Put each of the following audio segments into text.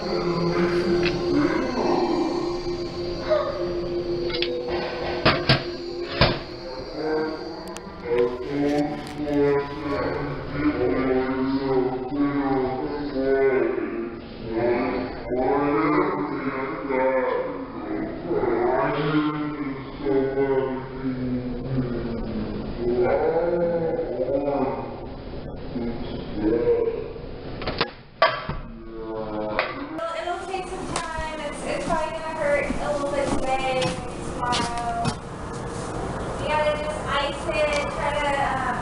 Amém. Probably gonna hurt a little bit today, tomorrow. You gotta just ice it, try to, um,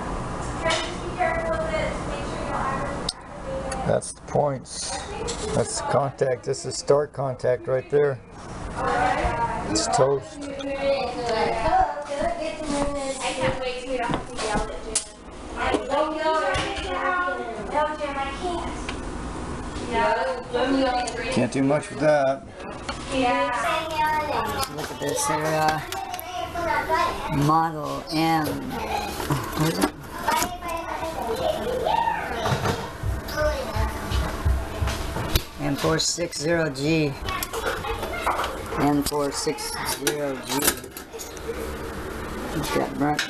try to just be careful with it to make sure you don't aggravate aggravate it. That's the points. That's the contact. This is start contact right there. It's toast. I can't wait so we don't have to yell at Jim. I don't know. No, Jim, I can't. Yeah. Can't do much with that. Yeah. Look at this. Uh, Model M. What is it? M460G. M460G. It's got burnt